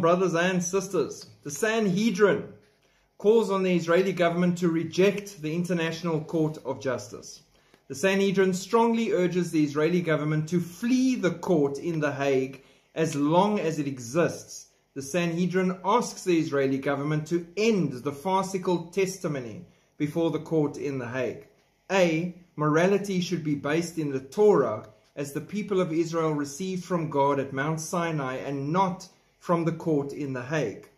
Brothers and sisters, the Sanhedrin calls on the Israeli government to reject the International Court of Justice. The Sanhedrin strongly urges the Israeli government to flee the court in The Hague as long as it exists. The Sanhedrin asks the Israeli government to end the farcical testimony before the court in The Hague. A. Morality should be based in the Torah as the people of Israel received from God at Mount Sinai and not from the court in The Hague.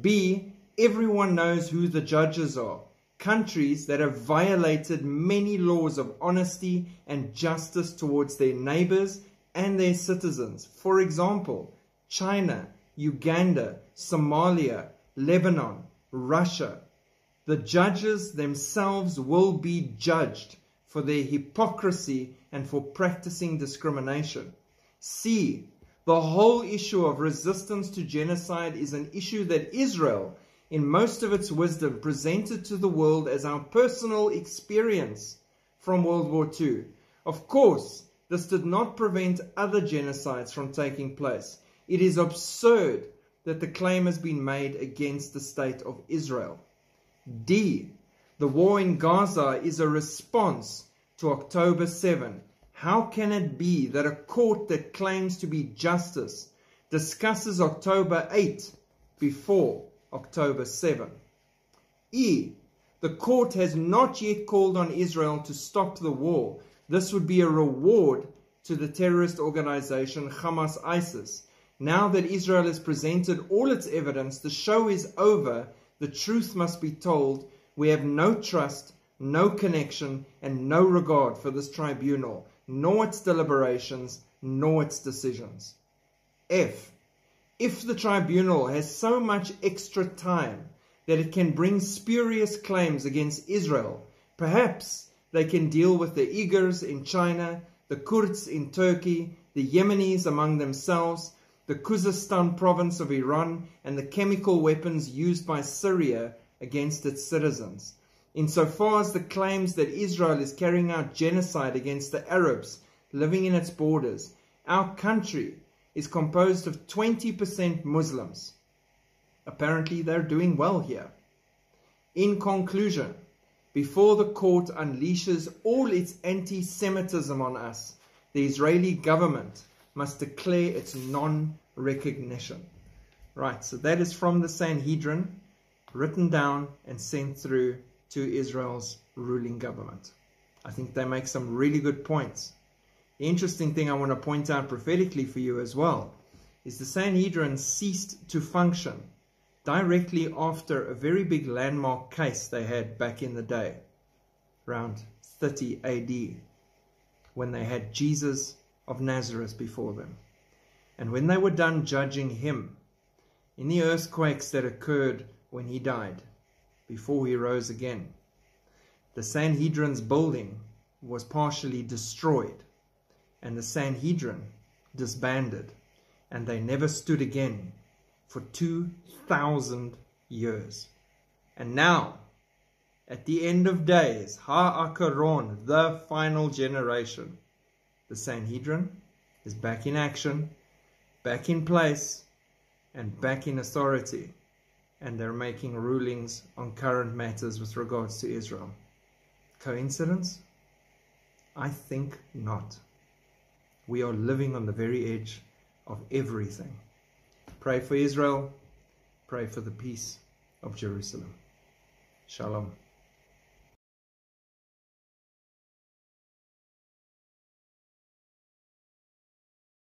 B. Everyone knows who the judges are. Countries that have violated many laws of honesty and justice towards their neighbors and their citizens. For example, China, Uganda, Somalia, Lebanon, Russia. The judges themselves will be judged for their hypocrisy and for practicing discrimination. C. The whole issue of resistance to genocide is an issue that Israel, in most of its wisdom, presented to the world as our personal experience from World War II. Of course, this did not prevent other genocides from taking place. It is absurd that the claim has been made against the state of Israel. D. The war in Gaza is a response to October 7. How can it be that a court that claims to be justice discusses October 8 before October 7? E. The court has not yet called on Israel to stop the war. This would be a reward to the terrorist organization Hamas ISIS. Now that Israel has presented all its evidence, the show is over. The truth must be told. We have no trust, no connection, and no regard for this tribunal, nor its deliberations, nor its decisions. F. If the tribunal has so much extra time that it can bring spurious claims against Israel, perhaps they can deal with the Uyghurs in China, the Kurds in Turkey, the Yemenis among themselves, the Khuzestan province of Iran, and the chemical weapons used by Syria against its citizens. Insofar as the claims that Israel is carrying out genocide against the Arabs living in its borders, our country is composed of 20% Muslims. Apparently, they're doing well here. In conclusion, before the court unleashes all its anti Semitism on us, the Israeli government must declare its non recognition. Right, so that is from the Sanhedrin, written down and sent through to Israel's ruling government. I think they make some really good points. The interesting thing I want to point out prophetically for you as well is the Sanhedrin ceased to function directly after a very big landmark case they had back in the day, around 30 AD, when they had Jesus of Nazareth before them. And when they were done judging him, in the earthquakes that occurred when he died, before he rose again. The Sanhedrin's building was partially destroyed, and the Sanhedrin disbanded, and they never stood again for 2,000 years. And now, at the end of days, Ha'akaron, the final generation, the Sanhedrin is back in action, back in place, and back in authority and they're making rulings on current matters with regards to Israel. Coincidence? I think not. We are living on the very edge of everything. Pray for Israel. Pray for the peace of Jerusalem. Shalom.